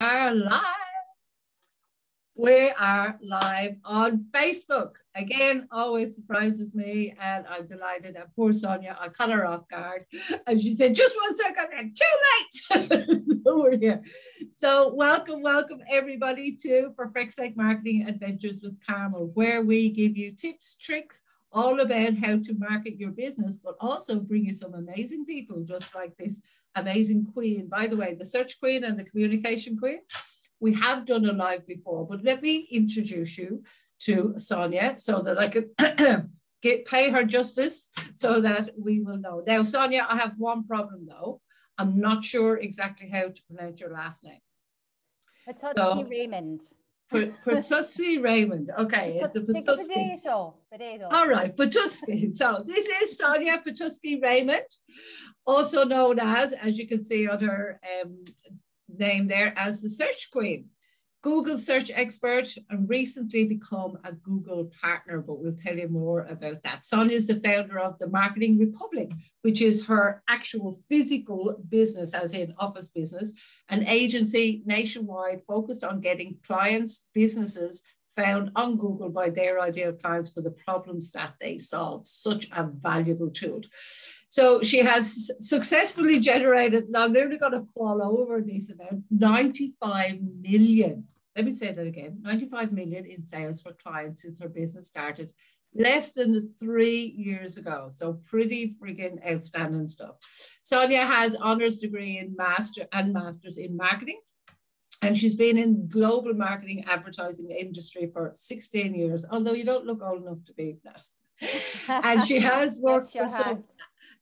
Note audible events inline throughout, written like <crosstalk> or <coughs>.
are live. We are live on Facebook. Again, always surprises me, and I'm delighted. And poor Sonia, I cut her off guard, and she said, "Just one second, and too late." <laughs> We're here. So, welcome, welcome everybody to for Feck's Sake Marketing Adventures with Carmel, where we give you tips, tricks, all about how to market your business, but also bring you some amazing people, just like this amazing queen. By the way, the search queen and the communication queen. We have done a live before, but let me introduce you to Sonia so that I could <clears throat> get pay her justice so that we will know. Now, Sonia, I have one problem though. I'm not sure exactly how to pronounce your last name. Pototzki so, Raymond. Pototzki Raymond. Okay, it's the Pototzki. Potato. Potato. All right, Pototzki. So this is Sonia Pototzki Raymond, also known as, as you can see on her um, name there, as the Search Queen. Google search expert and recently become a Google partner, but we'll tell you more about that. Sonia is the founder of the Marketing Republic, which is her actual physical business, as in office business, an agency nationwide focused on getting clients, businesses found on Google by their ideal clients for the problems that they solve. Such a valuable tool. So she has successfully generated, now I'm nearly going to fall over this amount, 95 million let me say that again 95 million in sales for clients since her business started less than three years ago. So pretty freaking outstanding stuff. Sonia has honors degree in master and masters in marketing. And she's been in global marketing advertising industry for 16 years, although you don't look old enough to be that. <laughs> and she has worked for some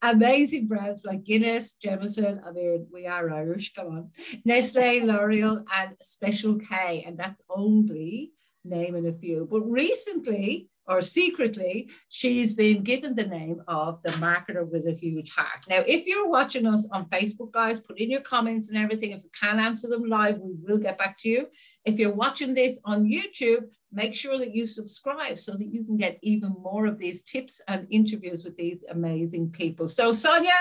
amazing brands like Guinness, Jameson. I mean, we are Irish, come on. Nestle, <laughs> L'Oreal, and Special K. And that's only naming a few. But recently, or secretly, she's been given the name of the marketer with a huge heart. Now, if you're watching us on Facebook, guys, put in your comments and everything. If we can answer them live, we will get back to you. If you're watching this on YouTube, make sure that you subscribe so that you can get even more of these tips and interviews with these amazing people. So, Sonia,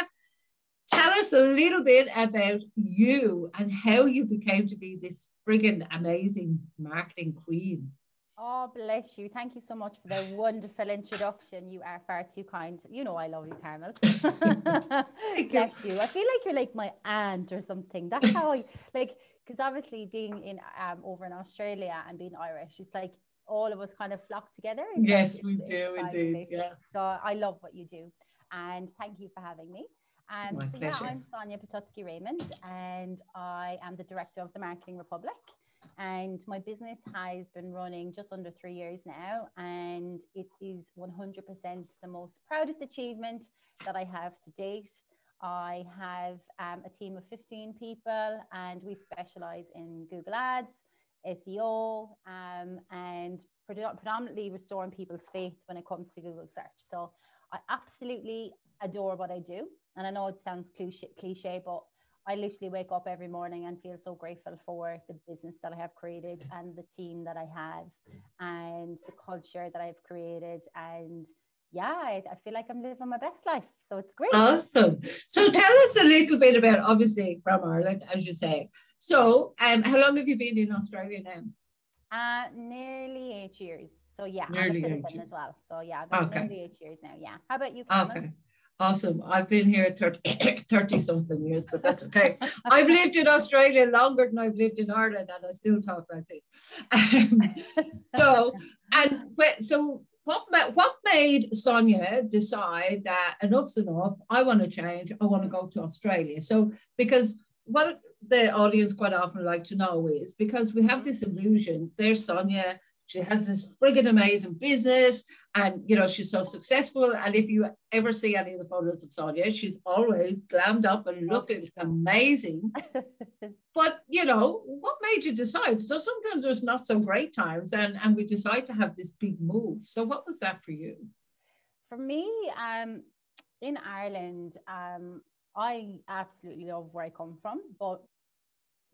tell us a little bit about you and how you became to be this friggin' amazing marketing queen. Oh, bless you. Thank you so much for the wonderful introduction. You are far too kind. You know I love you, Carmel. <laughs> bless you. I feel like you're like my aunt or something. That's how I <laughs> like because obviously being in um over in Australia and being Irish, it's like all of us kind of flock together. Yes, we do indeed. Yeah. So I love what you do. And thank you for having me. Um, My so pleasure. yeah, I'm Sonia Pototzki Raymond, and I am the director of the Marketing Republic and my business has been running just under three years now and it is 100% the most proudest achievement that i have to date. I have um, a team of 15 people and we specialize in google ads seo um, and predominantly restoring people's faith when it comes to google search. So i absolutely adore what i do and i know it sounds cliche, cliche but I literally wake up every morning and feel so grateful for the business that I have created and the team that I have and the culture that I've created. And yeah, I, I, feel like I'm living my best life. So it's great. Awesome. So tell us a little bit about obviously from Ireland, as you say. So um, how long have you been in Australia now? Uh, nearly eight years. So yeah, nearly I'm a citizen as well. So yeah, I've been okay. nearly eight years now. Yeah. How about you, Carmel? Okay. Awesome. I've been here 30, <coughs> 30 something years, but that's okay. I've lived in Australia longer than I've lived in Ireland, and I still talk like this. Um, so, and so what, what made Sonia decide that enough's enough? I want to change. I want to go to Australia. So, because what the audience quite often like to know is because we have this illusion there's Sonia, she has this friggin' amazing business and you know she's so successful. And if you ever see any of the photos of sonia she's always glammed up and looking amazing. <laughs> But you know what made you decide? So sometimes there's not so great times and and we decide to have this big move. So what was that for you? For me um in ireland um i absolutely love where i come from but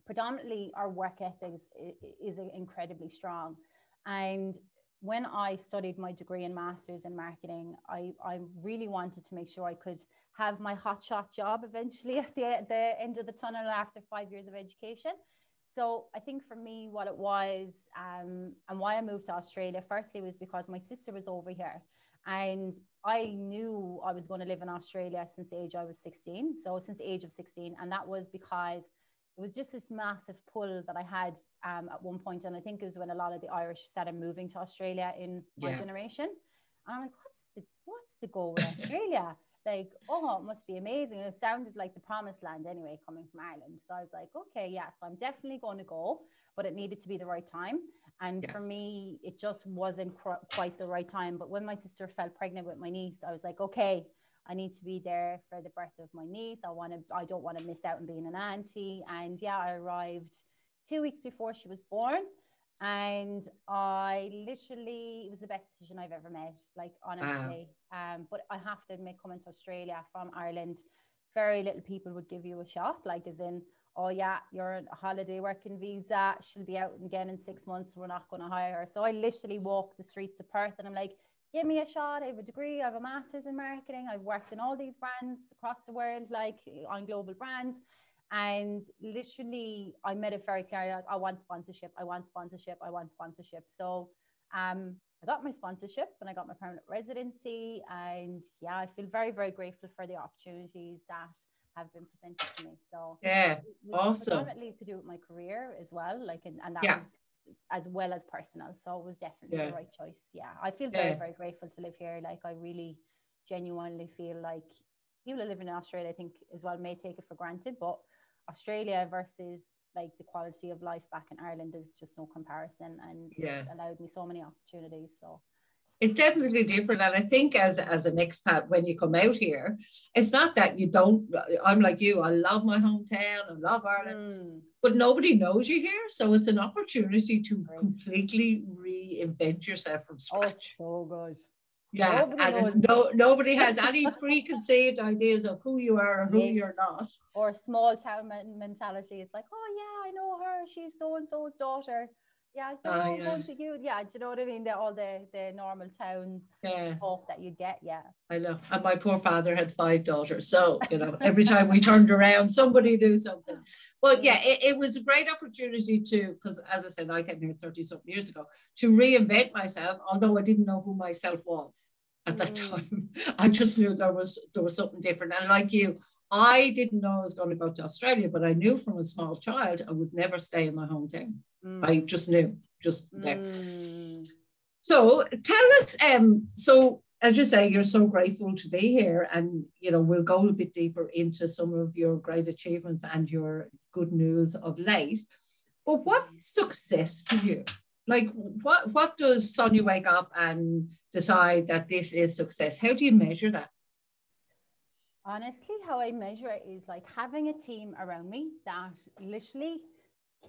predominantly our work ethics is, is incredibly strong and when I studied my degree and master's in marketing, I, I really wanted to make sure I could have my hotshot job eventually <laughs> at the, the end of the tunnel after five years of education. So I think for me, what it was um, and why I moved to Australia, firstly, was because my sister was over here. And I knew I was going to live in Australia since the age I was 16. So since the age of 16. And that was because it was just this massive pull that I had um, at one. And I think it was when a lot of the Irish started moving to Australia in my generation. And I'm like, what's the, what's the goal with <laughs> Australia? like, oh, it must be amazing. it sounded like the promised land anyway, coming from Ireland. So I was like, okay, yeah, so I'm definitely going to go, but it needed to be the right time. And yeah. for me, it just wasn't cr- quite the right time. But when my sister fell pregnant with my niece, I was like, okay, I need to be there for the birth of my niece. I want to, I don't want to miss out on being an auntie. And yeah, I arrived two weeks before she was born and I literally it was the best decision I've ever made. Like honestly, wow. um, but I have to admit, coming to Australia from Ireland, very little people would give you a shot. Like as in, oh yeah, you're on a holiday working visa. She'll be out again in six months. We're not going to hire her. So I literally walked the streets of Perth, and I'm like, give me a shot. I have a degree. I have a master's in marketing. I've worked in all these brands across the world, like on global brands. And literally, I made it very clear I want sponsorship, I want sponsorship, I want sponsorship. So um, I got my sponsorship and I got my permanent residency. And yeah, I feel very, very grateful for the opportunities that have been presented to me. So yeah, awesome. Predominantly to do with my career as well, like and, and that yeah. was as well as personal. So it was definitely yeah. the right choice. Yeah, I feel very, yeah. very grateful to live here. Like I really genuinely feel like people living in Australia, I think as well may take it for granted, but Australia versus like the quality of life back in Ireland is just no comparison and yeah. allowed me so many opportunities. So it's definitely different. And I think as as an expat, when you come out here, it's not that you don't I'm like you, I love my hometown, I love Ireland, mm. But nobody knows you here. So it's an opportunity to right. completely reinvent yourself from oh, scratch. Oh, so good. Yeah, nobody and no, nobody has any preconceived ideas of who you are or who yeah. you're not. Or small town mentality. It's like, oh yeah, I know her. She's so and so's daughter yeah, so uh, yeah. going to you. Yeah, do you know what I mean? The, all the the normal town yeah. talk that you get. Yeah, I know. And my poor father had five daughters, so you know, every time we turned around, somebody knew something. But yeah, it, it was a great opportunity to, because as I said, I came here thirty something years ago to reinvent myself, although I didn't know who myself was at that mm. time. <laughs> I just knew there was there was something different, and like you. I didn't know I was going to go to Australia, but I knew from a small child I would never stay in my hometown. Mm. I just knew, just there. Mm. So tell us, um, so as you say, you're so grateful to be here, and you know we'll go a bit deeper into some of your great achievements and your good news of late. But what is success to you? Like, what what does Sonia wake up and decide that this is success? How do you measure that? Honestly, how I measure it is like having a team around me that literally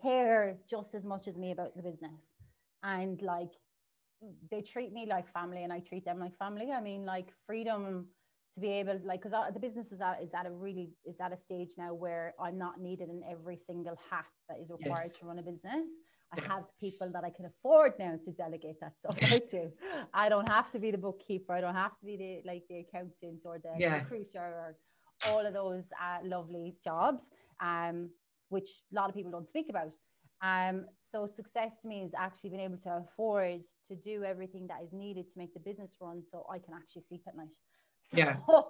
care just as much as me about the business. And like they treat me like family and I treat them like family. I mean, like freedom to be able like because the business is at is at a really is at a stage now where I'm not needed in every single hat that is required yes. to run a business. I have people that I can afford now to delegate that stuff <laughs> out to. I don't have to be the bookkeeper. I don't have to be the like the accountant or the yeah. recruiter or all of those uh, lovely jobs. Um, which a lot of people don't speak about. Um, so success to me is actually being able to afford to do everything that is needed to make the business run so I can actually sleep at night. <laughs> So, yeah. <laughs>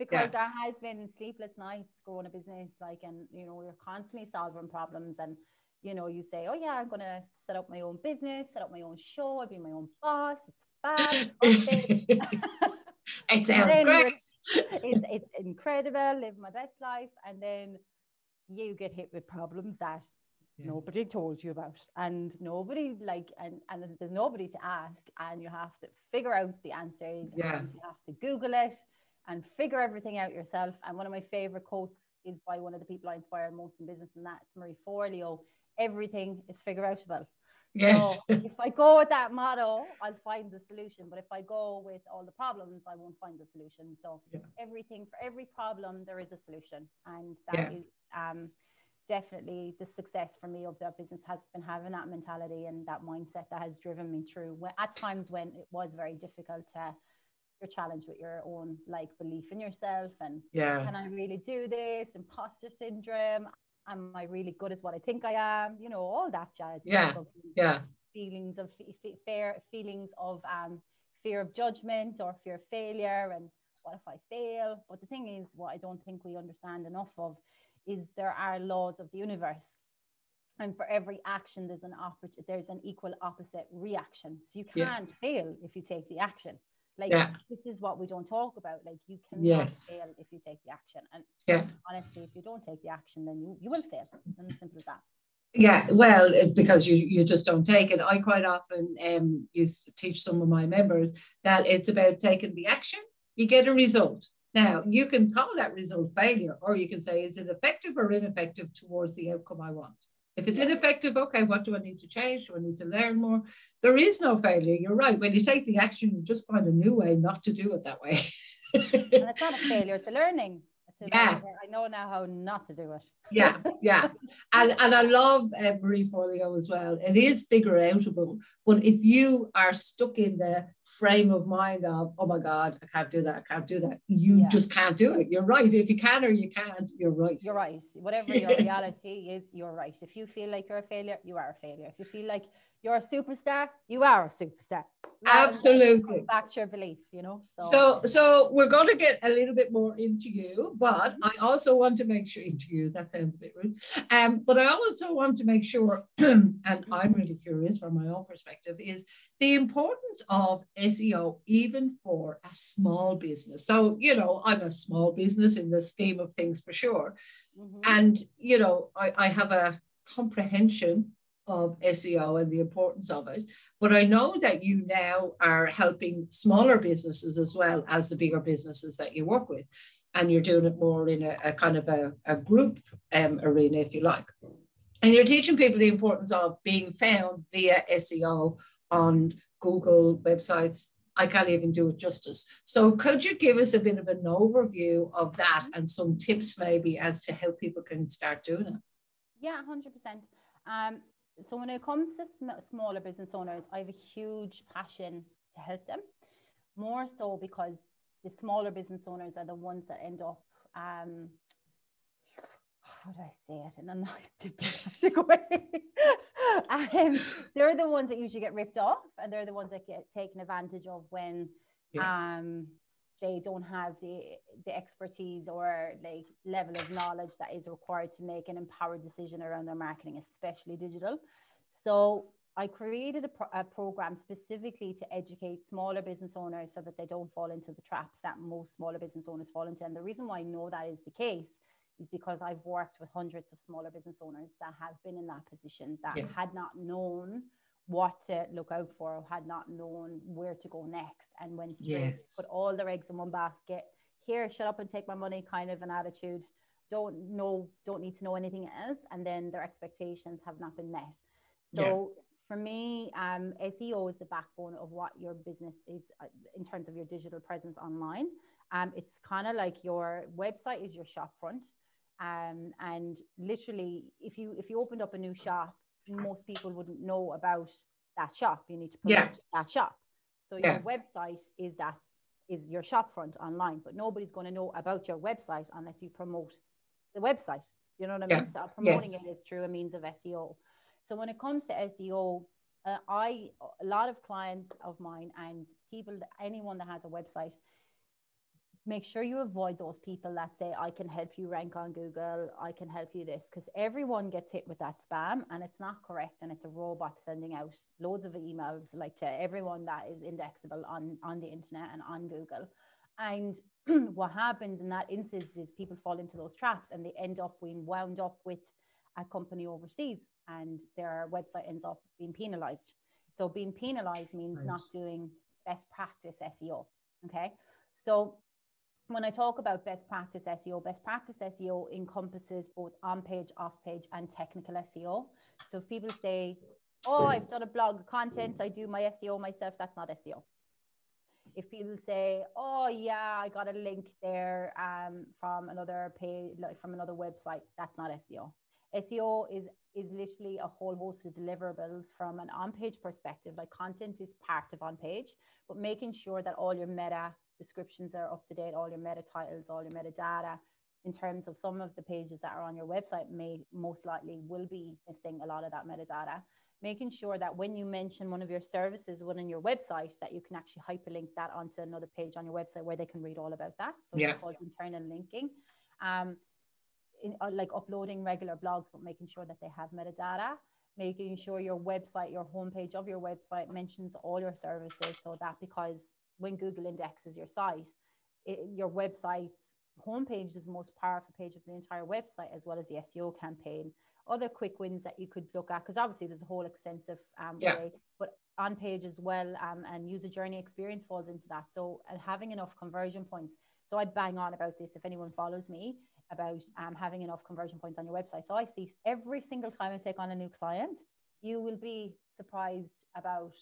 because yeah. there has been sleepless nights growing a business, like, and you know, we're constantly solving problems and you know, you say, Oh yeah, I'm gonna set up my own business, set up my own show, I'll be my own boss, it's fab. <laughs> <laughs> it sounds great. <laughs> It's, it's incredible, live my best life. And then you get hit with problems that yeah. nobody told you about and nobody like and and there's nobody to ask and you have to figure out the answers yeah. and you have to google it and figure everything out yourself and one of my favorite quotes is by one of the people i inspire most in business and that's marie forleo everything is figure outable Yes. So if I go with that motto, I'll find the solution. But if I go with all the problems, I won't find the solution. So yeah. everything for every problem, there is a solution, and that yeah. is um, definitely the success for me of that business has been having that mentality and that mindset that has driven me through. At times when it was very difficult to you're challenged with your own like belief in yourself and yeah can i really do this imposter syndrome am I really good as what I think I am? You know, all that jazz. Yeah, yeah. Feelings of fear, feelings of um, fear of judgment or fear of failure, and what if I fail? But the thing is, what I don't think we understand enough of is there are laws of the universe and for every action there's an opposite there's an equal opposite reaction so you can't yeah. fail if you take the action like yeah. this is what we don't talk about. Like you can yes. fail if you take the action. And yeah. honestly if you don't take the action then you, you will fail. And simple as that. Yeah. Well because you you just don't take it. I quite often um used to teach some of my members that it's about taking the action. You get a result. Now you can call that result failure or you can say is it effective or ineffective towards the outcome i want if it's ineffective, okay, what do I need to change? Do I need to learn more? There is no failure. You're right. When you take the action, you just find a new way not to do it that way. and it's not a <laughs> failure, it's a learning yeah. I know now how not to do it. yeah, <laughs> yeah. And, and I love uh, Marie Forleo as well. It is figure outable, but if you are stuck in the frame of mind of, oh my God, I can't do that, I can't do that, you yeah. just can't do it. You're right. If you can or you can't, you're right. You're right. Whatever <laughs> your reality is, you're right. If you feel like you're a failure, you are a failure. If you feel like you're a superstar, you are a superstar. Absolutely. Back to your belief, you know. So. so so we're going to get a little bit more into you, but I also want to make sure <laughs> into you, that sounds a bit rude. Um, but I also want to make sure, <clears throat> and I'm really curious from my own perspective, is the importance of SEO even for a small business. So, you know, I'm a small business in the scheme of things for sure. Mm-hmm. And, you know, I, I have a comprehension of SEO and the importance of it. But I know that you now are helping smaller businesses as well as the bigger businesses that you work with. And you're doing it more in a, a kind of a, a group um, arena, if you like. And you're teaching people the importance of being found via SEO on Google websites. I can't even do it justice. So, could you give us a bit of an overview of that and some tips maybe as to how people can start doing it? Yeah, 100%. Um, so when it comes to sm- smaller business owners, I have a huge passion to help them. More so because the smaller business owners are the ones that end up um, how do I say it in a <laughs> nice diplomatic way? <laughs> um, they're the ones that usually get ripped off, and they're the ones that get taken advantage of when yeah. um, they don't have the the expertise or like level of knowledge that is required to make an empowered decision around their marketing especially digital so i created a, pro- a, program specifically to educate smaller business owners so that they don't fall into the traps that most smaller business owners fall into and the reason why i know that is the case is because i've worked with hundreds of smaller business owners that have been in that position that yeah. had not known what to look out for, had not known where to go next, and went straight, yes. put all their eggs in one basket. Here, shut up and take my money, kind of an attitude. Don't know, don't need to know anything else, and then their expectations have not been met. So yeah. for me, um, SEO is the backbone of what your business is uh, in terms of your digital presence online. Um, it's kind of like your website is your shop front. Um, and literally, if you if you opened up a new shop most people wouldn't know about that shop. You need to promote yeah. that shop. So your yeah. website is that is your shop front online, but nobody's going to know about your website unless you promote the website. You know what I mean? Yeah. So promoting yes. it is through a means of SEO. So when it comes to SEO, uh, I a lot of clients of mine and people, anyone that has a website, make sure you avoid those people that say i can help you rank on google. I can help you this because everyone gets hit with that spam and it's not correct and it's a robot sending out loads of emails like to everyone that is indexable on on the internet and on google. And <clears throat> what happens in that instance is people fall into those traps and they end up being wound up with a company overseas and their website ends up being penalized. So being penalized means nice. not doing best practice seo okay? So when I talk about best practice SEO, best practice SEO encompasses both on page, off page, and technical SEO. So if people say, Oh, I've done a blog content, I do my SEO myself, that's not SEO. If people say, Oh, yeah, I got a link there um, from another page, like from another website, that's not SEO. SEO is is literally a whole host of deliverables from an on-page perspective. Like content is part of on-page, but making sure that all your meta descriptions are up to date, all your meta titles, all your metadata, in terms of some of the pages that are on your website may most likely will be missing a lot of that metadata. Making sure that when you mention one of your services within your website that you can actually hyperlink that onto another page on your website where they can read all about that. So yeah. it's called internal linking. Um, in, uh, like uploading regular blogs but making sure that they have metadata. Making sure your website your homepage of your website mentions all your services so that because when google indexes your site it, your website's homepage is the most powerful page of the entire website as well as the seo campaign. Other quick wins that you could look at because obviously there's a whole extensive um, yeah. way but on page as well um, and user journey experience falls into that. So and having enough conversion points so i bang on about this if anyone follows me about um, having enough conversion points on your website. So i see every single time i take on a new client you will be surprised about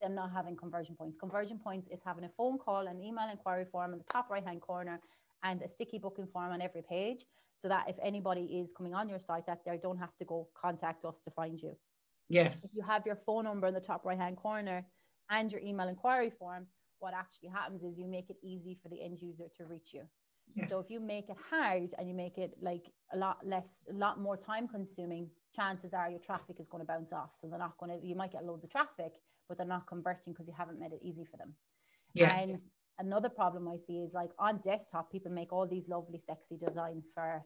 them not having conversion points. Conversion points is having a phone call an email inquiry form in the top right hand corner and a sticky booking form on every page so that if anybody is coming on your site that they don't have to go contact us to find you. Yes. If you have your phone number in the top right hand corner and your email inquiry form what actually happens is you make it easy for the end user to reach you. Yes. so if you make it hard and you make it like a lot less a lot more time consuming chances are your traffic is going to bounce off. So they're not going to you might get loads of traffic but they're not converting because you haven't made it easy for them yeah. and another problem I see is like on desktop, people make all these lovely, sexy designs for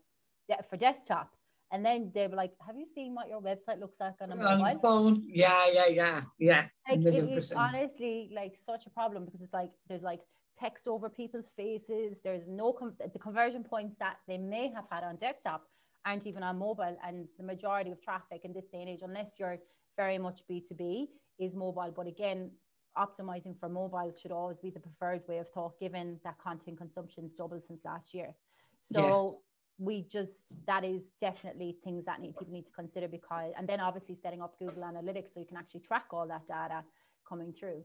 for desktop. And then they were like, "Have you seen what your website looks like on a mobile phone?" Yeah, yeah, yeah, yeah. Like it is honestly like such a problem because it's like there's like text over people's faces. There's no com- the conversion points that they may have had on desktop aren't even on mobile, and the majority of traffic in this day and age, unless you're very much B two B, is mobile. But again, optimizing for mobile should always be the preferred way of thought given that content consumption's doubled since last year so yeah. we just that is definitely things that need people need to consider because and then obviously setting up google analytics so you can actually track all that data coming through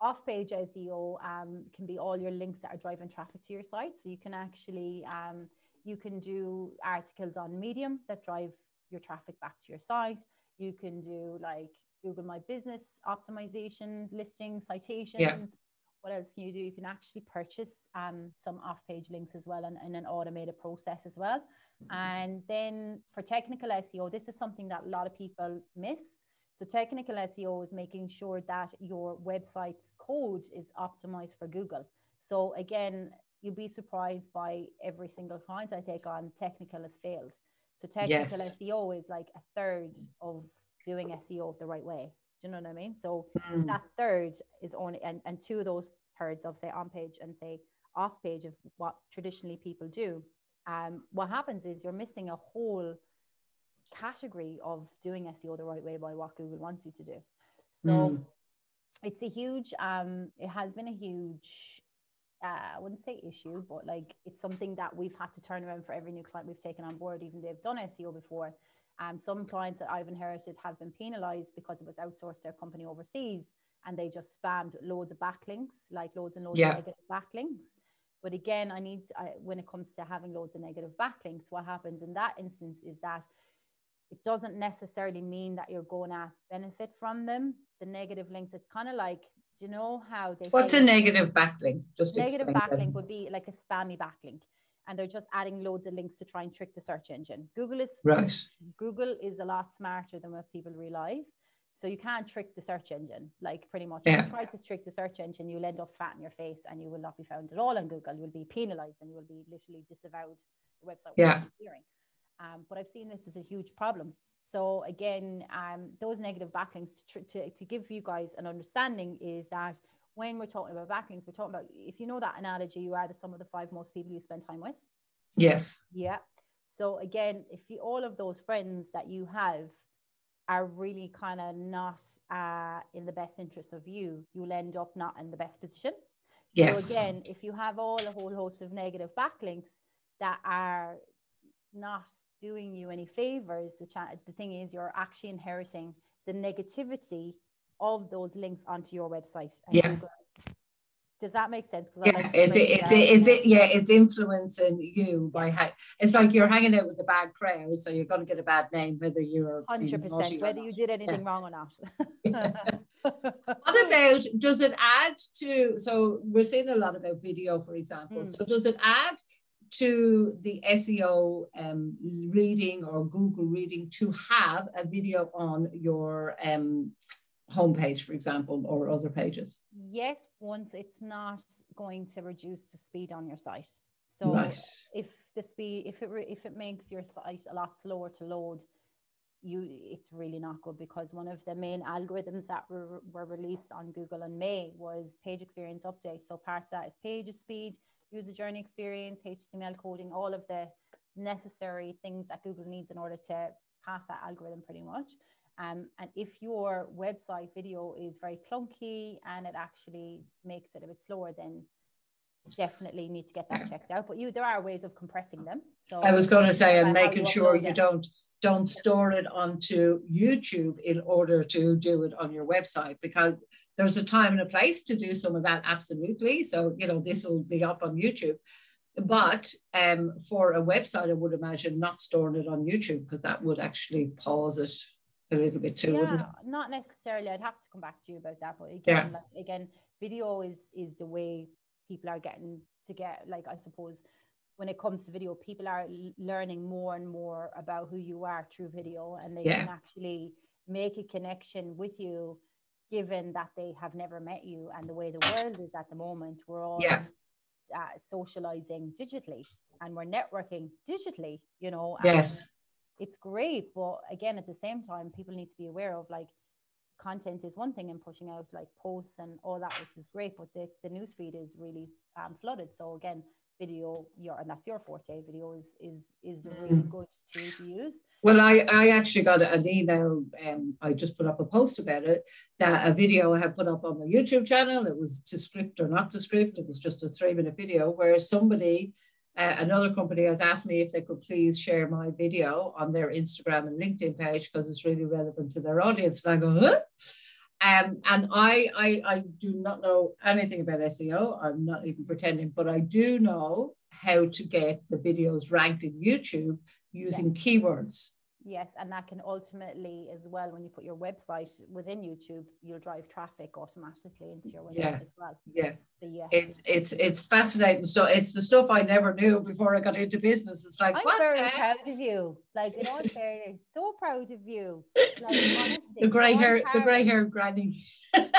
off page seo um, can be all your links that are driving traffic to your site so you can actually um, you can do articles on medium that drive your traffic back to your site you can do like Google My Business optimization, listing, citations. Yeah. What else can you do? You can actually purchase um, some off page links as well and in an automated process as well. And then for technical SEO, this is something that a lot of people miss. So, technical SEO is making sure that your website's code is optimized for Google. So, again, you'll be surprised by every single client I take on, technical has failed. So, technical yes. SEO is like a third of doing SEO the right way. Do you know what I mean? So mm. that third is only and, and two of those thirds of say on page and say off page of what traditionally people do. Um, what happens is you're missing a whole category of doing SEO the right way by what Google wants you to do. So mm. it's a huge um it has been a huge uh, I wouldn't say issue, but like it's something that we've had to turn around for every new client we've taken on board, even they've done SEO before. Um, some clients that I've inherited have been penalized because it was outsourced their company overseas and they just spammed loads of backlinks, like loads and loads yeah. of negative backlinks. But again, I need, I, when it comes to having loads of negative backlinks, what happens in that instance is that it doesn't necessarily mean that you're going to benefit from them. The negative links, it's kind of like, do you know how they? What's a negative backlink? Just negative backlink would be like a spammy backlink and they're just adding loads of links to try and trick the search engine. Google is right. Google is a lot smarter than what people realize. So you can't trick the search engine, like pretty much. Yeah. If you try to trick the search engine, you'll end up fat in your face and you will not be found at all on Google. You will be penalized and you will be literally disavowed the website. Yeah. Um, but I've seen this as a huge problem. So again, um, those negative backlinks to, to, to give you guys an understanding is that when we're talking about backlinks, we're talking about if you know that analogy, you are the sum of the five most people you spend time with. Yes. Yeah. So again, if you, all of those friends that you have are really kind of not uh, in the best interest of you, you'll end up not in the best position. Yes. So again, if you have all a whole host of negative backlinks that are not doing you any favors, the, ch- the thing is you're actually inheriting the negativity of those links onto your website. yeah. Google. Does that make sense? Yeah, like is it, is it, is it, yeah, it's influencing you by how, it's like you're hanging out with a bad crowd, so you're going to get a bad name, whether you're 100%, whether you did anything yeah. wrong or not. <laughs> what about, does it add to, so we're seeing a lot about video, for example, mm. so does it add to the SEO um, reading or Google reading to have a video on your um, homepage, for example, or other pages? Yes, once it's not going to reduce the speed on your site. So right. if the speed, if it re- if it makes your site a lot slower to load, you it's really not good because one of the main algorithms that were, were released on Google in May was page experience update. So part of that is page speed, user journey experience, HTML coding, all of the necessary things that Google needs in order to pass that algorithm pretty much. Um, and if your website video is very clunky and it actually makes it a bit slower, then definitely need to get that checked out. But you, there are ways of compressing them. So I was going to say, and making sure you don't don't store it onto YouTube in order to do it on your website because there's a time and a place to do some of that. Absolutely. So you know this will be up on YouTube. But um, for a website, I would imagine not storing it on YouTube because that would actually pause it a little bit too, yeah, Not necessarily. I'd have to come back to you about that. But again, yeah. like, again, video is is the way people are getting to get like I suppose when it comes to video, people are learning more and more about who you are through video, and they yeah. can actually make a connection with you, given that they have never met you. And the way the world is at the moment, we're all yeah. uh, socializing digitally, and we're networking digitally. You know. Yes it's great but again at the same time people need to be aware of like content is one thing and pushing out like posts and all that which is great but the, the news feed is really um, flooded. So again video your and that's your forte. Video is is is really mm. good to, use. Well i i actually got an email um i just put up a post about it that a video i had put up on my youtube channel it was to script or not to script it was just a three minute video where somebody uh, another company has asked me if they could please share my video on their Instagram and LinkedIn page because it's really relevant to their audience. And I go, huh? Um, and I, I, I do not know anything about SEO. I'm not even pretending, but I do know how to get the videos ranked in YouTube using yeah. keywords. Yes, and that can ultimately, as well, when you put your website within YouTube, you'll drive traffic automatically into your website yeah. as well. Yeah, yeah, it's it's it's fascinating stuff. It's the stuff I never knew before I got into business. It's like I'm what very proud of you. Like in all <laughs> fairness, so proud of you. Like <laughs> honestly, the grey hair, the grey hair granny. That's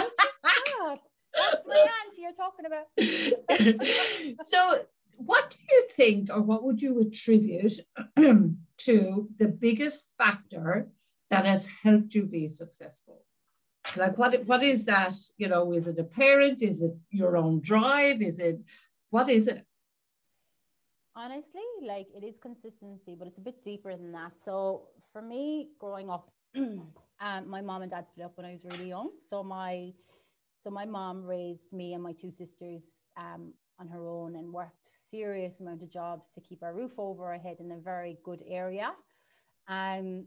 my <laughs> auntie you're talking about. so, what do you think, or what would you attribute? <clears throat> to the biggest factor that has helped you be successful? Like what what is that? You know, is it a parent? Is it your own drive? Is it what is it? Honestly, like it is consistency, but it's a bit deeper than that. So for me, growing up, <clears throat> um, my mom and dad split up when I was really young. So my so my mom raised me and my two sisters um, on her own and worked serious amount of jobs to keep our roof over our head in a very good area. Um,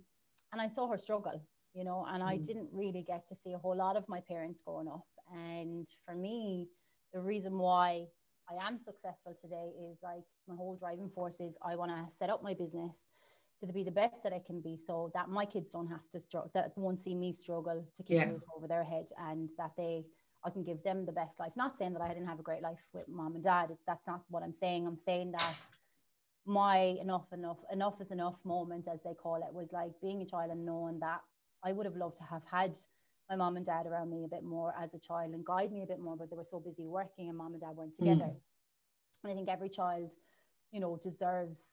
and I saw her struggle, you know, and I mm. didn't really get to see a whole lot of my parents growing up. And for me, the reason why I am successful today is like my whole driving force is I want to set up my business to be the best that I can be so that my kids don't have to struggle, that won't see me struggle to keep yeah. a roof over their head and that they I can give them the best life. Not saying that I didn't have a great life with mom and dad. That's not what I'm saying. I'm saying that my enough, enough, enough is enough moment, as they call it, was like being a child and knowing that I would have loved to have had my mom and dad around me a bit more as a child and guide me a bit more, but they were so busy working and mom and dad weren't together. Mm. And I think every child, you know, deserves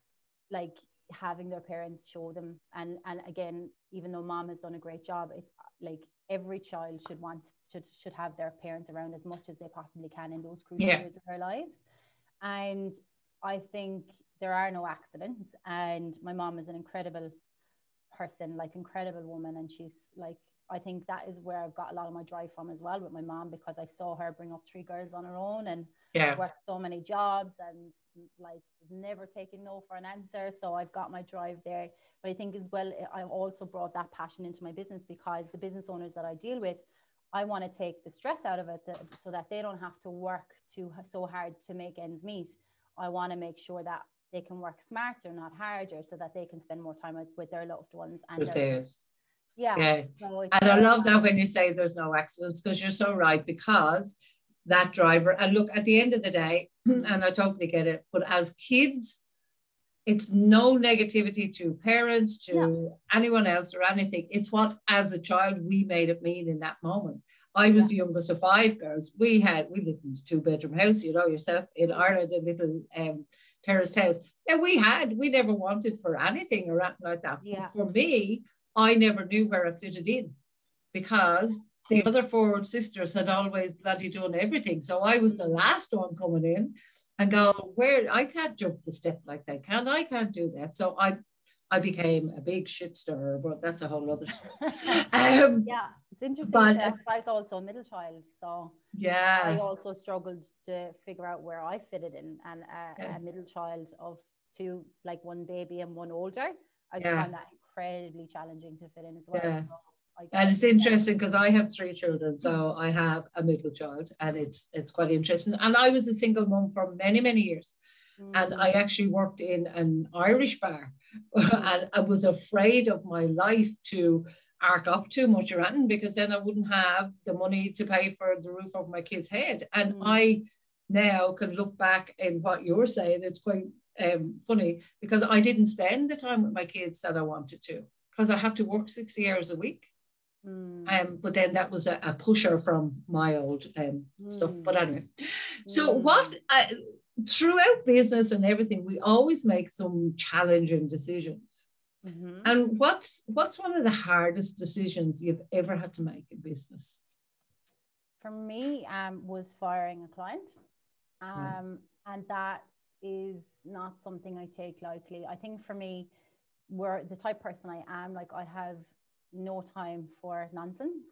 like having their parents show them. And and again, even though mom has done a great job, it like every child should want should should have their parents around as much as they possibly can in those crucial yeah. years of their lives. And I think there are no accidents. And my mom is an incredible person, like incredible woman, and she's like I think that is where I've got a lot of my drive from as well with my mom because I saw her bring up three girls on her own and yeah. work so many jobs and like was never taking no for an answer. So I've got my drive there. But I think as well, I've also brought that passion into my business because the business owners that I deal with, I want to take the stress out of it so that they don't have to work too so hard to make ends meet. I want to make sure that they can work smarter, not harder, so that they can spend more time with, with their loved ones and with theirs. Yeah. yeah. So and I love that when you say there's no accidents because you're so right because that driver. And look, at the end of the day, <clears throat> and I totally get it, but as kids, it's no negativity to parents, to anyone else or anything. It's what, as a child, we made it mean in that moment. I was yeah. the youngest of five girls. We had, we lived in a two bedroom house, you know, yourself in Ireland, a little um, terraced house. And we had, we never wanted for anything or anything like that. Yeah. But for me, I never knew where I fitted in because the other four sisters had always bloody done everything. So I was the last one coming in and go, where I can't jump the step like they can. I can't do that. So I I became a big shit stirrer, but that's a whole other <laughs> story. um, yeah, it's interesting. But, uh, I was also a middle child, so yeah, I also struggled to figure out where I fitted in, and a, yeah. a middle child of two, like one baby and one older, I yeah. found that incredibly challenging to fit in as well. Yeah. So and it's interesting because I have three children, so I have a middle child, and it's it's quite interesting. And I was a single mom for many many years, mm. and I mm. actually worked in an Irish bar, <laughs> and I was afraid of my life to arc up too much anything because then I wouldn't have the money to pay for the roof over my kid's head. And mm. I now can look back in what you're saying. It's quite um, funny because I didn't spend the time with my kids that I wanted to because I had to work 60 hours a week. Mm. Um, but then that was a, a pusher from my old um, mm. stuff. But mm. anyway, so mm. what uh, throughout business and everything, we always make some challenging decisions. Mm-hmm. And what's what's one of the hardest decisions you've ever had to make in business? For me, um, was firing a client, mm. um, and that is not something I take lightly. I think for me, where the type person I am, like I have no time for nonsense.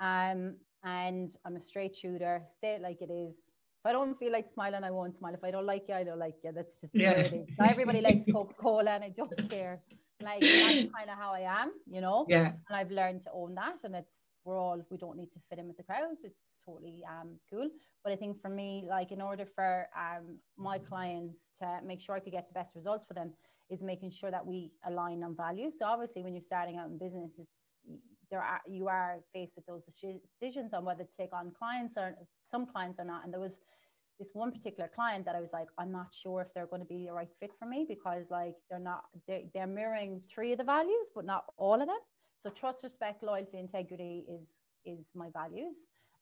Um, and I'm a straight shooter, say it like it is. If I don't feel like smiling, I won't smile. If I don't like you, I don't like you. That's just yeah. it is. Not everybody likes Coca Cola, and I don't care. Like that's kind of how I am, you know. Yeah. And I've learned to own that, and it's we're all we don't need to fit in with the crowd. It's totally um cool. But I think for me, like in order for um my clients to make sure I could get the best results for them, is making sure that we align on values. So obviously, when you're starting out in business, it's there are you are faced with those decisions on whether to take on clients or some clients or not. And there was this one particular client that I was like, I'm not sure if they're going to be the right fit for me because like they're not they're, they're mirroring three of the values, but not all of them. So trust, respect, loyalty, integrity is is my values.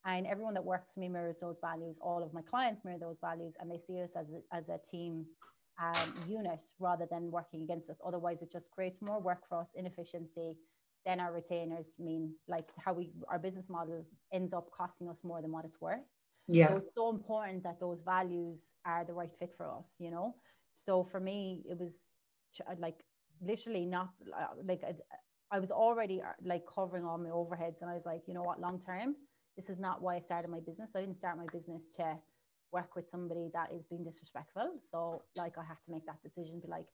And everyone that works for me mirrors those values. All of my clients mirror those values, and they see us as a, as a team um, unit rather than working against us. Otherwise, it just creates more work for us, inefficiency. Then our retainers mean like how we our business model ends up costing us more than what it's worth. Yeah. So it's so important that those values are the right fit for us, you know. So for me, it was like literally not like I, I was already uh, like covering all my overheads, and I was like, you know what, long term, this is not why I started my business. I didn't start my business to work with somebody that is being disrespectful. So like I have to make that decision, be like,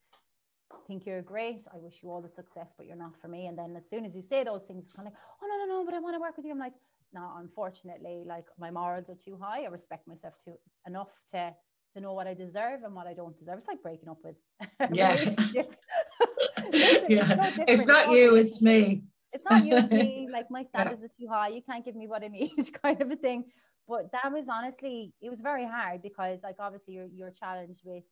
I think you're great. I wish you all the success, but you're not for me. And then as soon as you say those things, it's kind of like, oh no, no, no, but I want to work with you. I'm like, no, unfortunately, like my morals are too high. I respect myself too enough to to know what I deserve and what I don't deserve. It's like breaking up with <laughs> yeah. <laughs> yeah. It's not you, it's me. It's not you, me. <laughs> Like my standards yeah. are too high. You can't give me what I need, kind of a thing but that was honestly it was very hard because like obviously you're you're challenged with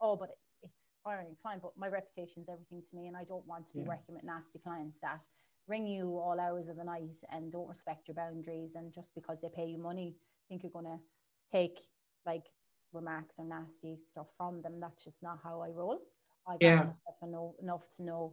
oh but it's firing client but my reputation is everything to me and I don't want to be yeah. working with nasty clients that ring you all hours of the night and don't respect your boundaries and just because they pay you money think you're going to take like remarks or nasty stuff from them that's just not how I roll I yeah. know enough to know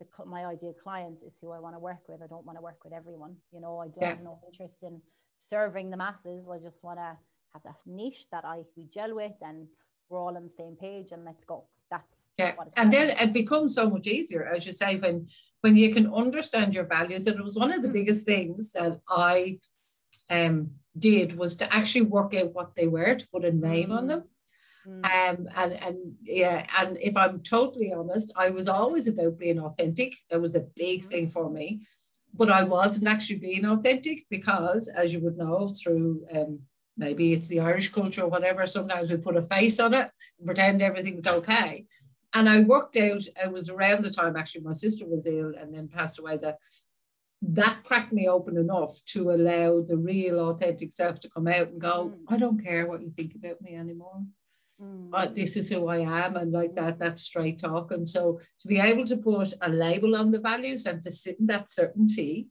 the, my ideal clients is who I want to work with I don't want to work with everyone you know I don't yeah. have no interest in serving the masses. I just want to have that niche that I we gel with, and we're all on the same page, and let's go. That's yeah, and then it becomes so much easier, as you say, when when you can understand your values. And it was one of the biggest things that I um did was to actually work out what they were, to put a name mm. on them. Mm. Um, and and yeah, and if I'm totally honest, I was always about being authentic. That was a big mm. thing for me but I wasn't actually being authentic because, as you would know, through um, maybe it's the Irish culture or whatever, sometimes we put a face on it and pretend everything's okay. And I worked out, it was around the time actually my sister was ill and then passed away that that cracked me open enough to allow the real authentic self to come out and go, mm. I don't care what you think about me anymore. Mm. This is who I am, and like that, that's straight talk. And so to be able to put a label on the values and to sit in that certainty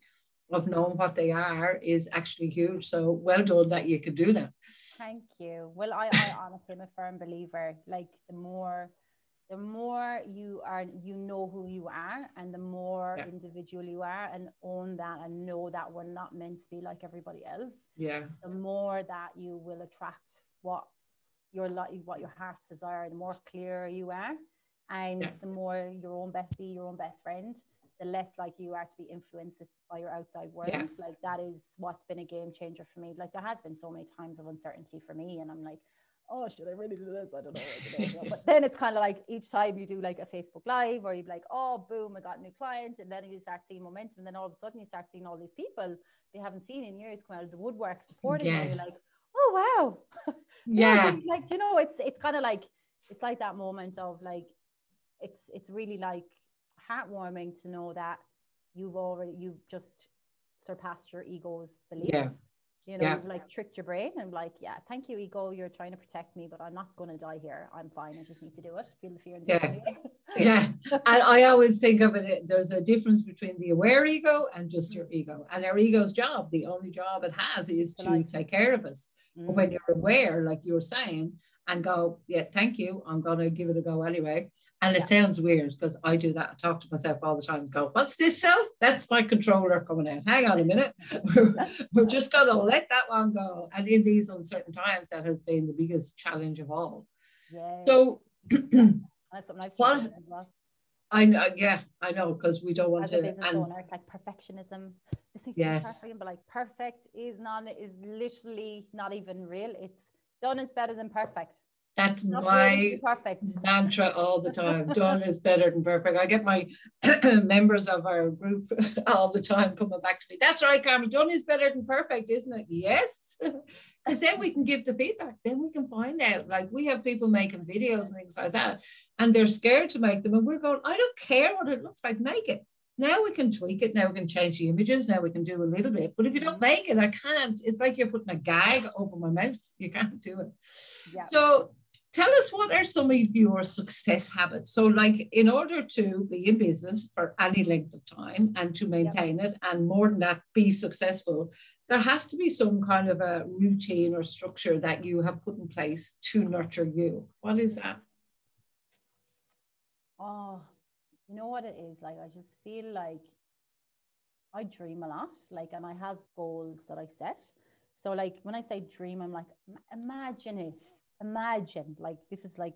of knowing what they are is actually huge. So well done that you could do that. Thank you. Well, I, I honestly am a firm believer. Like the more the more you are you know who you are and the more yeah. individual you are and own that and know that we're not meant to be like everybody else yeah the more that you will attract what your what your heart's desire the more clear you are and yeah. the more your own bestie your own best friend the less like you are to be influenced by your outside world yeah. like that is what's been a game changer for me like there has been so many times of uncertainty for me and i'm like oh, should I really do this? I don't know. <laughs> But then it's kind of like each time you do like a Facebook Live or you'd be like, oh, boom, I got a new client. And then you start seeing momentum. And then all of a sudden you start seeing all these people they haven't seen in years come out of the woodwork supporting yes. you. Like, oh, wow. <laughs> yeah. like, you know, it's, it's kind of like, it's like that moment of like, it's, it's really like heartwarming to know that you've already, you've just surpassed your ego's beliefs. Yeah you know, yeah. like tricked your brain and like, yeah, thank you, ego. You're trying to protect me, but I'm not going to die here. I'm fine. I just need to do it. Feel the fear. And yeah. <laughs> yeah. And I always think of it, there's a difference between the aware ego and just your ego. And our ego's job, the only job it has is to take care of us. Mm. But when mm. you're aware, like you're saying, and go, yeah, thank you. I'm going to give it a go anyway. And it sounds weird because I do that. I talk to myself all the time go, what's this self? That's my controller coming out. Hang on a minute. we're, <laughs> we're just going to let that one go. And in these uncertain times, that has been the biggest challenge of all. Yeah. So, <clears throat> what, I know, uh, yeah, I know, because we don't want As to. Business and, owner, it's like perfectionism. This needs yes. to be perfect, but like perfect is not is literally not even real. It's done is better than perfect. That's my perfect. mantra all the time. Done is better than perfect. I get my <clears throat> members of our group <laughs> all the time coming back to me. That's right, Carmel. Done is better than perfect, isn't it? Yes. <laughs> Because then we can give the feedback. Then we can find out. Like we have people making videos and things like that, and they're scared to make them. And we're going, I don't care what it looks like, make it. Now we can tweak it. Now we can change the images. Now we can do a little bit. But if you don't mm-hmm. make it, I can't. It's like you're putting a gag over my mouth. <laughs> You can't do it. Yeah. So tell us what are some of your success habits so like in order to be in business for any length of time and to maintain yep. it and more than that be successful there has to be some kind of a routine or structure that you have put in place to nurture you what is that oh what it is like i just feel like i dream a lot like and i have goals that i set. So like when i say dream i'm like imagine if imagine like this is like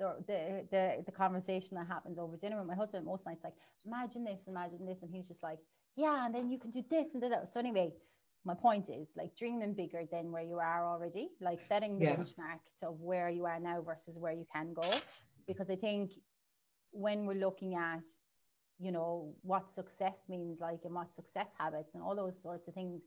the, the the the conversation that happens over dinner with my husband most nights like imagine this imagine this and he's just like yeah and then you can do this and that so anyway my point is like dreaming bigger than where you are already like setting the yeah. benchmark of where you are now versus where you can go. Because i think when we're looking at you know what success means like and what success habits and all those sorts of things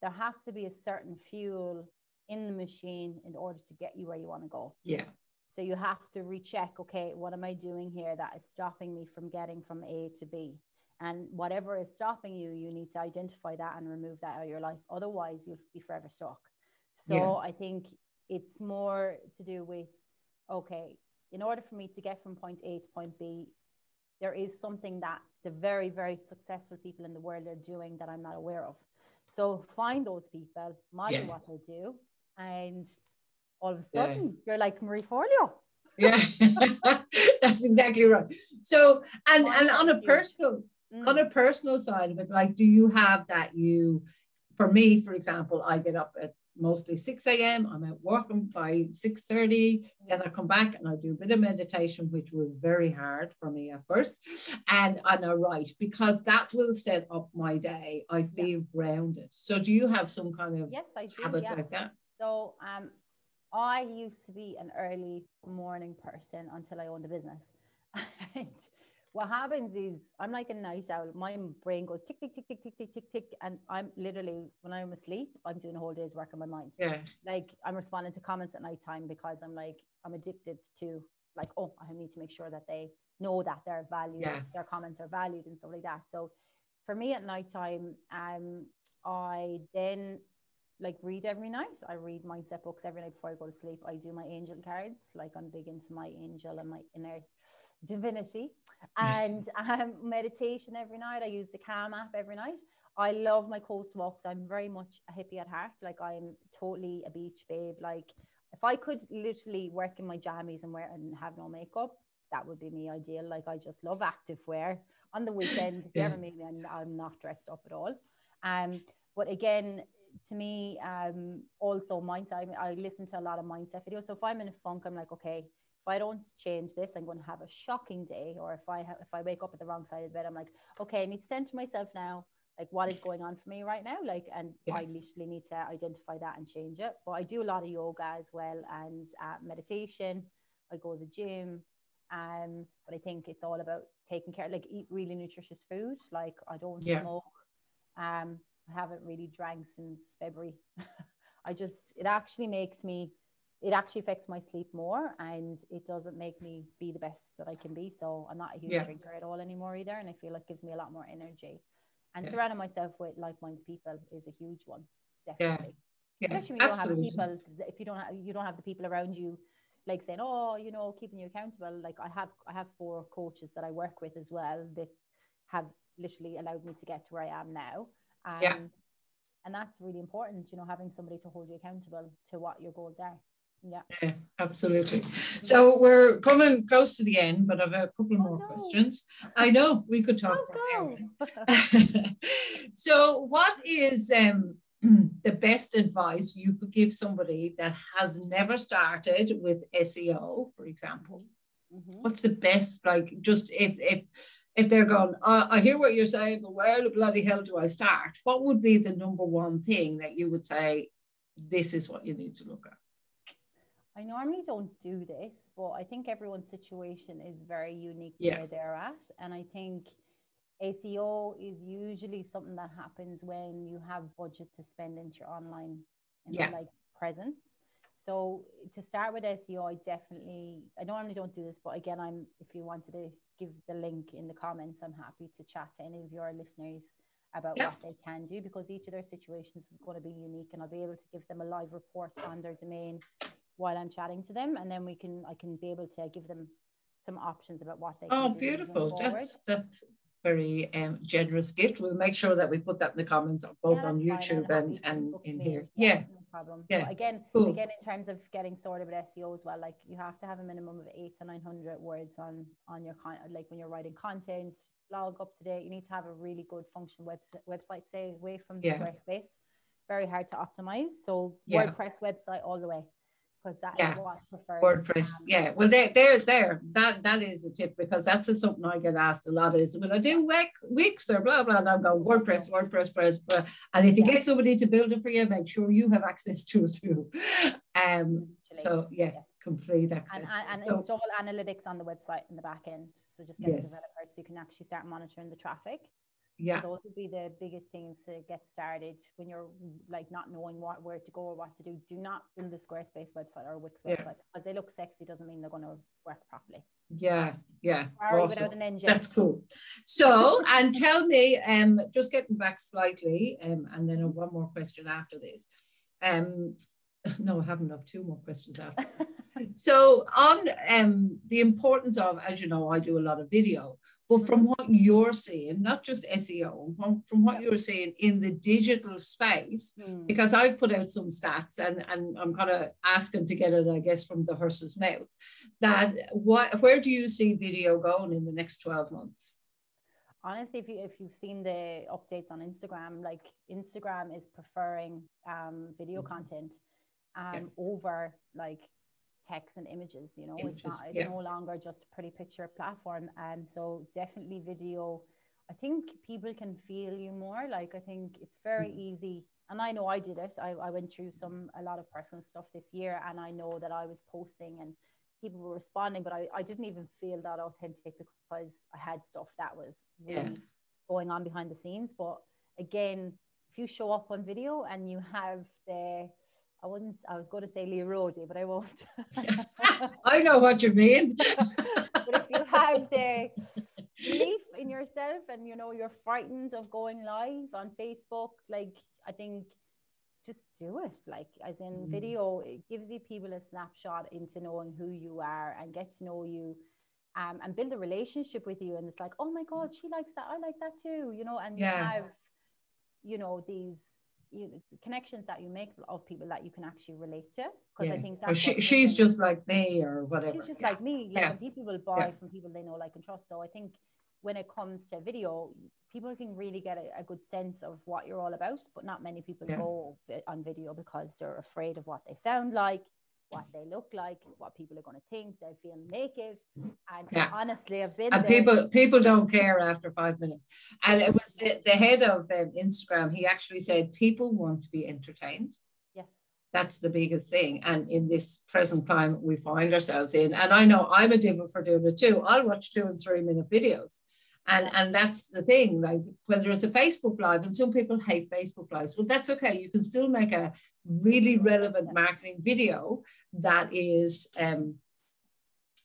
there has to be a certain fuel in the machine in order to get you where you want to go. Yeah. So you have to recheck, okay, what am I doing here that is stopping me from getting from A to B? And whatever is stopping you, you need to identify that and remove that out of your life. Otherwise, you'll be forever stuck. So yeah. I think it's more to do with, okay, in order for me to get from point A to point B, there is something that the very, very successful people in the world are doing that I'm not aware of. So find those people, model yeah. what they do, and all of a sudden yeah. you're like Marie Forleo. yeah, <laughs> that's exactly right. So, and and on a personal mm. on a personal side of it, like, do you have that you? For me, for example, I get up at mostly 6 a.m. I'm out working by 6:30. Then I come back and I do a bit of meditation, which was very hard for me at first. And, and I write because that will set up my day. I feel yeah. grounded. So do you have some kind of yes, I do, habit yeah. like that? So um, I used to be an early morning person until I owned a business. <laughs> and what happens is I'm like a night owl. My brain goes tick, tick, tick, tick, tick, tick, tick, tick. And I'm literally, when I'm asleep, I'm doing a whole day's work on my mind. Yeah. Like I'm responding to comments at night time because I'm like, I'm addicted to like, oh, I need to make sure that they know that they're valued, yeah. their comments are valued and stuff like that. So for me at nighttime, um, I then like read every night. I read mindset books every night before I go to sleep. I do my angel cards, like I'm big into my angel and my inner divinity. <laughs> And um, meditation every night. I use the Calm app every night. I love my coast walks. I'm very much a hippie at heart. Like I'm totally a beach babe. Like if I could literally work in my jammies and wear and have no makeup, that would be me ideal. Like I just love active wear on the weekend. If you ever meet me, I'm, I'm not dressed up at all. Um, but again, to me, um, also mindset. I, I listen to a lot of mindset videos. So if I'm in a funk, I'm like, okay, if I don't change this, I'm going to have a shocking day. Or if I ha- if I wake up at the wrong side of the bed, I'm like, okay, I need to center myself now. Like what is going on for me right now? Like, and yeah. I literally need to identify that and change it. But I do a lot of yoga as well and uh, meditation. I go to the gym. Um, but I think it's all about taking care, like eat really nutritious food. Like I don't yeah. smoke. Um, I haven't really drank since February. <laughs> I just, it actually makes me, it actually affects my sleep more and it doesn't make me be the best that I can be. So I'm not a huge yeah. drinker at all anymore either. And I feel like it gives me a lot more energy. And yeah. surrounding myself with like-minded people is a huge one. Definitely. Yeah. Especially when you Absolutely. don't have people, if you don't have, you don't have the people around you like saying, oh, you know, keeping you accountable. Like I have, I have four coaches that I work with as well that have literally allowed me to get to where I am now. Um, yeah. And that's really important, you know, having somebody to hold you accountable to what your goals are. Yeah. yeah. absolutely. So we're coming close to the end, but I've got a couple oh, more no. questions. I know we could talk oh, <laughs> so, what is um, <clears throat> the best advice you could give somebody that has never started with SEO, for example? Mm-hmm. What's the best, like, just if if if they're going, uh, I hear what you're saying, but where the bloody hell do I start? What would be the number one thing that you would say, this is what you need to look at? I normally don't do this, but I think everyone's situation is very unique yeah. where they're at. And I think SEO is usually something that happens when you have budget to spend into your online and yeah. like presence. So to start with SEO, I definitely I normally don't do this, but again, I'm if you wanted to give the link in the comments. I'm happy to chat to any of your listeners about yeah. what they can do because each of their situations is going to be unique and I'll be able to give them a live report on their domain while I'm chatting to them and then we can I can be able to give them some options about what they Oh beautiful. That's that's very um, generous gift. We'll make sure that we put that in the comments both yeah, on YouTube and, and in here. Yeah. No problem. Yeah. But again, cool. again, in terms of getting started with SEO as well, like you have to have a minimum of eight to 900 words on, on your con like when you're writing content, blog up to date, you need to have a really good function web- website, stay away from yeah. Squarespace. Very hard to optimize. So yeah. WordPress website all the way because that yeah. is what. WordPress, um, yeah. Well, there, there's there. That that is a tip because that's a, something I get asked a lot. Is when I do Wix, Wix or blah blah, and I'm going WordPress, WordPress, WordPress, and if you yeah. get somebody to build it for you, make sure you have access to it too. Um. So yeah. Yes. Complete access. And, and, and so, install analytics on the website in the back end. So just get yes. a developer so you can actually start monitoring the traffic yeah. Those would be the biggest things to get started when you're like not knowing what where to go or what to do. Do not build a squarespace website or a wix website because they look sexy doesn't mean they're going to work properly. Yeah yeah. Awesome. that's cool. So and tell me um just getting back slightly um and then one more question after this. Um <laughs> no i haven't. Enough two more questions after <laughs> so on um the importance of as you know i do a lot of video but from what you're saying, not just SEO, from what you're saying in the digital space, mm. because I've put out some stats and, and I'm kind of asking to get it, I guess, from the horse's mouth, that what where do you see video going in the next 12 months? Honestly, if you if you've seen the updates on Instagram, like Instagram is preferring um, video mm-hmm. content um, yeah. over like text and images you know images, it's, not, it's yeah. no longer just a pretty picture platform and so definitely video i think people can feel you more like i think it's very mm. easy and i know i did it I, I went through some a lot of personal stuff this year and i know that i was posting and people were responding but i, I didn't even feel that authentic because i had stuff that was really yeah. going on behind the scenes but again if you show up on video and you have the I wouldn't. I was going to say Leroy, but I won't. <laughs> I know what you mean. <laughs> but if you have the belief in yourself and you know you're frightened of going live on Facebook, like I think just do it. Like as in mm. video, it gives you people a snapshot into knowing who you are and get to know you um, and build a relationship with you. And it's like, oh my God, she likes that. I like that too, you know, and yeah. you have, you know, these you know, connections that you make of people that you can actually relate to. Because yeah. I think that's she, she's just like me or whatever. She's just yeah. like me. Like yeah. people will buy from people they know, like and trust. So I think when it comes to video, people can really get a, a good sense of what you're all about. But not many people go on video because they're afraid of what they sound like what they look like, what people are going to think. They feel naked, and yeah. honestly, I've been. And there. people people don't care after five minutes. And it was the, the head of um, Instagram. He actually said people want to be entertained. Yes, that's the biggest thing. And in this present climate we find ourselves in, and I know I'm a devil for doing it too. I'll watch two and three minute videos and and that's the thing like whether it's a facebook live and some people hate facebook lives. Well that's okay. You can still make a really relevant marketing video that is um,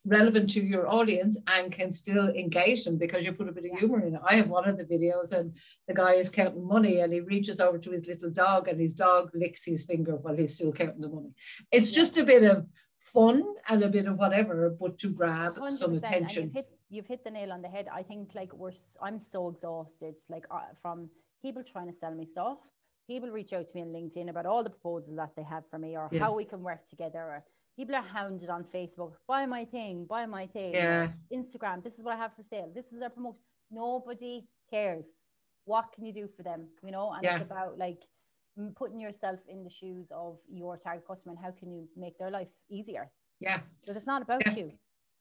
relevant to your audience and can still engage them because you put a bit of humor in it. I have one of the videos and the guy is counting money and he reaches over to his little dog and his dog licks his finger while he's still counting the money. It's just a bit of fun and a bit of whatever, but to grab some attention you've hit the nail on the head. I think like we're I'm so exhausted like uh, from people trying to sell me stuff. People reach out to me on LinkedIn about all the proposals that they have for me or yes. how we can work together. Or people are hounded on Facebook, buy my thing, buy my thing. Yeah. Instagram, this is what I have for sale. This is their promotion. Nobody cares. What can you do for them? You know, and yeah. it's about like putting yourself in the shoes of your target customer and how can you make their life easier. Yeah. So it's not about yeah. you.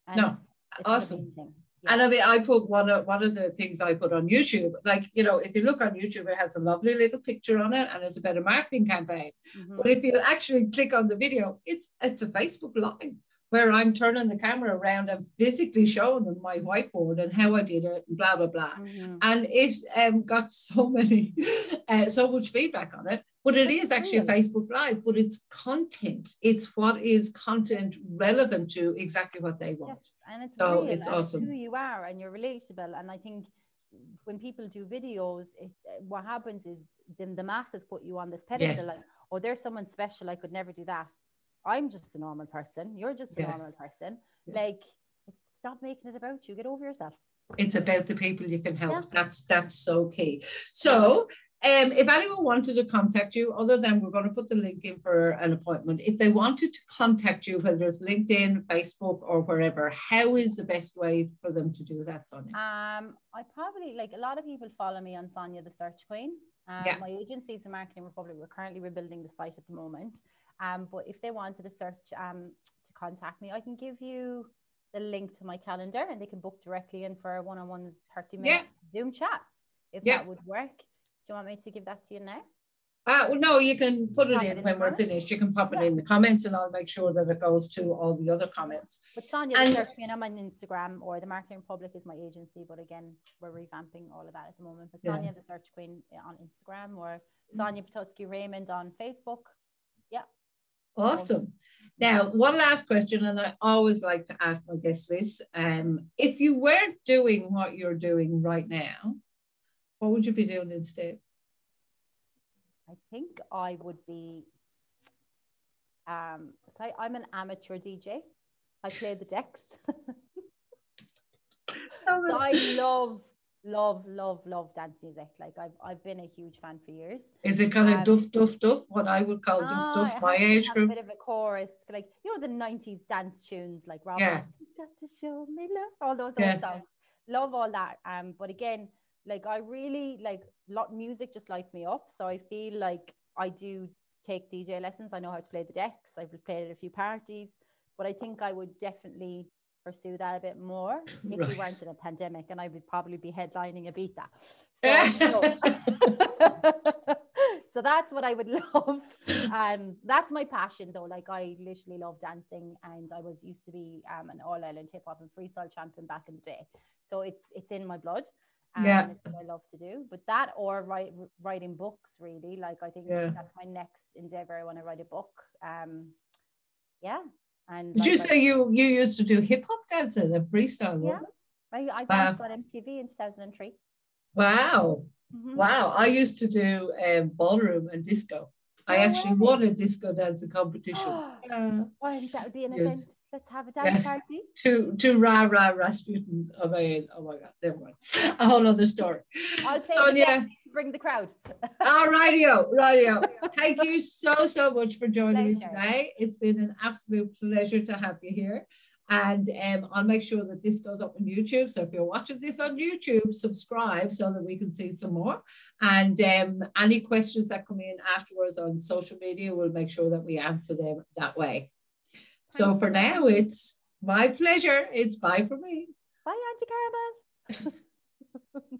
And no. Awesome. Yeah. And I mean, I put one of one of the things I put on YouTube, like you know, if you look on YouTube, it has a lovely little picture on it, and it's a better marketing campaign. Mm-hmm. But if you actually click on the video, it's it's a Facebook Live where I'm turning the camera around and physically showing them my whiteboard and how I did it, and blah blah blah. Mm-hmm. And it um, got so <laughs> many, uh, so much feedback on it. But it That's is actually a Facebook Live, but it's content. It's what is content relevant to exactly what they want. And it's so real it's awesome. who you are and you're relatable. And I think when people do videos, it, what happens is then the masses put you on this pedestal. Yes. Like, oh, there's someone special. I could never do that. I'm just a normal person. You're just a yeah. normal person. Yeah. Like, stop making it about you. Get over yourself. It's about the people you can help. Yeah. That's that's so key. So um, if anyone wanted to contact you, other than we're going to put the link in for an appointment, if they wanted to contact you, whether it's LinkedIn, Facebook, or wherever, how is the best way for them to do that, Sonia? Um, I probably like a lot of people follow me on Sonia the Search Queen. Um, yeah. My agency is the Marketing Republic. We're currently rebuilding the site at the moment. Um, but if they wanted to search um, to contact me, I can give you the link to my calendar and they can book directly in for a one-on-one 30 minute yeah. Zoom chat if yeah. that would work you want me to give that to you now? Uh, well, no, you can put it in, in when we're comments? finished. You can pop it yeah. in the comments and I'll make sure that it goes to all the other comments. But Sonia, and, search me on Instagram or the Marketing Public is my agency. But again, we're revamping all of that at the moment. But Sonia, yeah. the Search Queen on Instagram or Sonia Pototzki Raymond on Facebook. Yeah. Awesome. Now, one last question, and I always like to ask my guests this. Um, if you weren't doing what you're doing right now, what would you be doing instead? I think I would be. Um, so I'm an amateur DJ. I play the decks. so <laughs> I love, love, love, love dance music. Like I've, I've been a huge fan for years. Is it kind um, of duff, duff, duff? What I would call duff, duff, my age group. A bit of a chorus, like you know the '90s dance tunes, like Rob yeah. you got to show me love, all those yeah. old songs. Love all that. Um, but again, like I really like lot music just lights me up. So I feel like I do take DJ lessons. I know how to play the decks. I've played at a few parties, but I think I would definitely pursue that a bit more <laughs> if right. we weren't in a pandemic and I would probably be headlining Ibiza. So, <laughs> so, <laughs> so that's what I would love. Um, that's my passion though. Like I literally love dancing and I was used to be um, an all Ireland hip hop and freestyle champion back in the day. So it's it's in my blood. Um, yeah. It's what I love to do. But that or write, writing books, really. Like, I think yeah. that's my next endeavor. I want to write a book. Um, yeah. And did like, you say you you used to do hip hop dancing and freestyle? Yeah. I, I danced uh, on MTV in 2003. Wow. Mm-hmm. Wow. I used to do um, ballroom and disco. I actually won a disco dancing competition. <gasps> uh, well, that would be an event. Let's have a dance yeah. party. To to Ra Ra Rasputin. Oh my, oh my God, never mind. <laughs> A whole other story. I'll take Sonia, bring the crowd. All <laughs> radio, radio. <laughs> Thank you so, so much for joining pleasure. me today. It's been an absolute pleasure to have you here. And um, I'll make sure that this goes up on YouTube. So if you're watching this on YouTube, subscribe so that we can see some more. And um, any questions that come in afterwards on social media, we'll make sure that we answer them that way. So for now, it's my pleasure. It's bye for me. Bye, Auntie Caramel. <laughs>